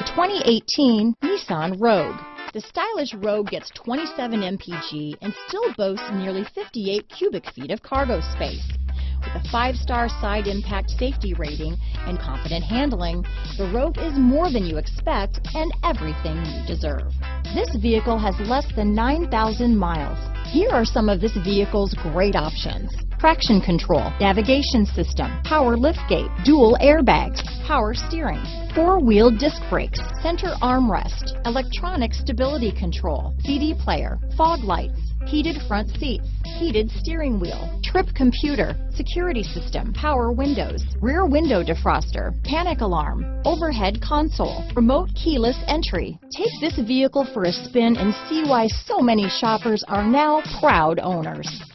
The 2018 Nissan Rogue. The stylish Rogue gets 27 mpg and still boasts nearly 58 cubic feet of cargo space. With a five-star side impact safety rating and confident handling, the Rogue is more than you expect and everything you deserve. This vehicle has less than 9,000 miles. Here are some of this vehicle's great options. Traction control, navigation system, power liftgate, dual airbags, power steering, four-wheel disc brakes, center armrest, electronic stability control, CD player, fog lights, heated front seats, heated steering wheel, trip computer, security system, power windows, rear window defroster, panic alarm, overhead console, remote keyless entry. Take this vehicle for a spin and see why so many shoppers are now proud owners.